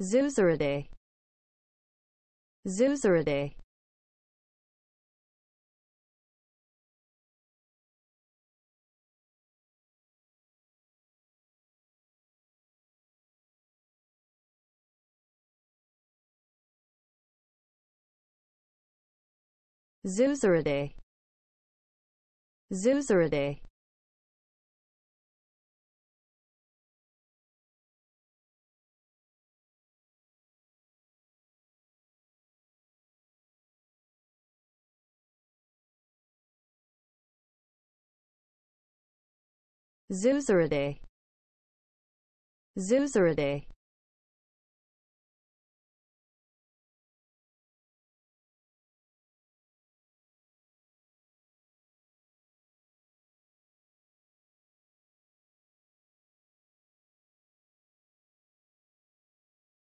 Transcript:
Suzeraday. Suzeraday. Suzeraday. Suzeraday. Suzeraday. Suzeraday.